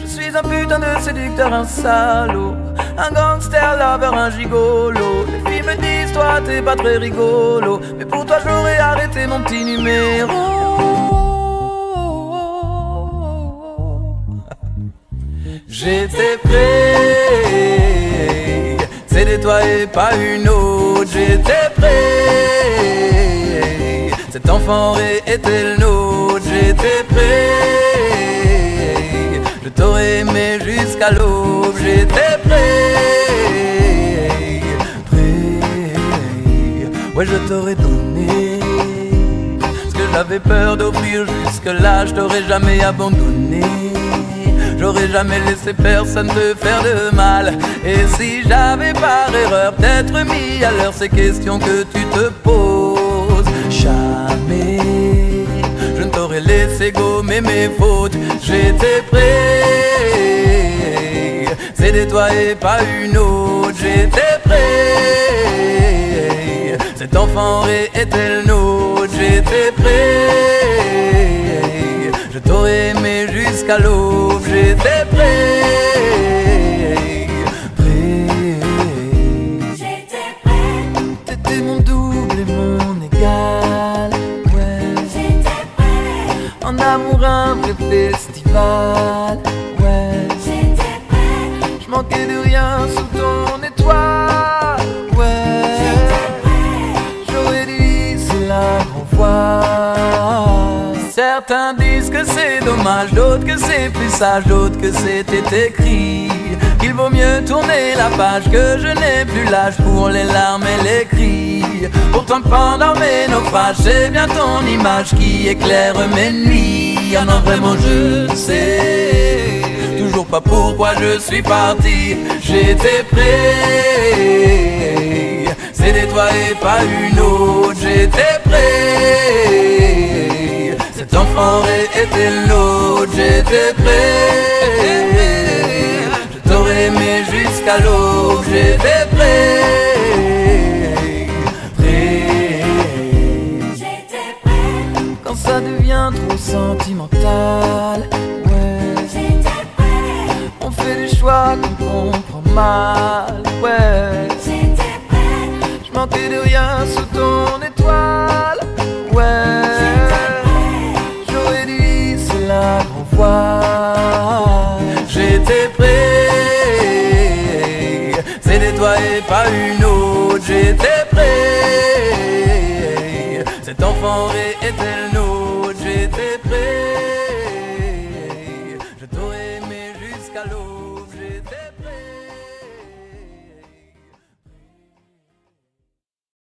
Je suis un putain de séducteur, un salaud Un gangster lover, un gigolo. Les filles me disent toi t'es pas très rigolo. Mais pour toi j'aurais arrêté mon petit numéro. J'étais prêt et pas une autre. J'étais prêt. Cet enfant aurait été le nôtre. J'étais prêt. Je t'aurais aimé jusqu'à l'aube, j'étais prêt, prêt. Ouais, je t'aurais donné ce que j'avais peur d'offrir jusque-là, je t'aurais jamais abandonné. J'aurais jamais laissé personne te faire de mal. Et si j'avais par erreur peut-être mis à l'heure ces questions que tu te poses, jamais je ne t'aurais laissé gommer mes fautes. J'étais prêt c'est toi et pas une autre, j'étais prêt. Cet enfant aurait été le nôtre, j'étais prêt. Je t'aurais aimé jusqu'à l'aube, j'étais prêt. Prêt. J'étais prêt, T'étais mon double et mon égal, ouais. j'étais prêt, En amour, un vrai festival, ouais. j'étais prêt, Je manquais de rien sous ton étoile, ouais. J'aurais dit c'est la grand voile. Certains disent que c'est dommage, d'autres que c'est plus sage, d'autres que c'était écrit. Qu'il vaut mieux tourner la page, que je n'ai plus l'âge pour les larmes et les cris. Pourtant pendant mes naufrages, c'est bien ton image qui éclaire mes nuits. Ah non, vraiment je sais toujours pas pourquoi je suis parti. J'étais prêt, c'était toi et pas une autre. J'étais aurait été le nôtre. J'étais prêt, je t'aurais aimé jusqu'à l'aube. J'étais prêt, prêt. j'étais prêt, Quand ça devient trop sentimental, ouais. j'étais prêt, On fait des choix qu'on comprend mal, ouais. j'étais prêt, Je manquais de rien sous ton étoile, j'étais prêt. C'était toi et pas une autre, j'étais prêt. Cet enfant était le nôtre, j'étais prêt. Je t'aurais aimé jusqu'à l'aube, j'étais prêt.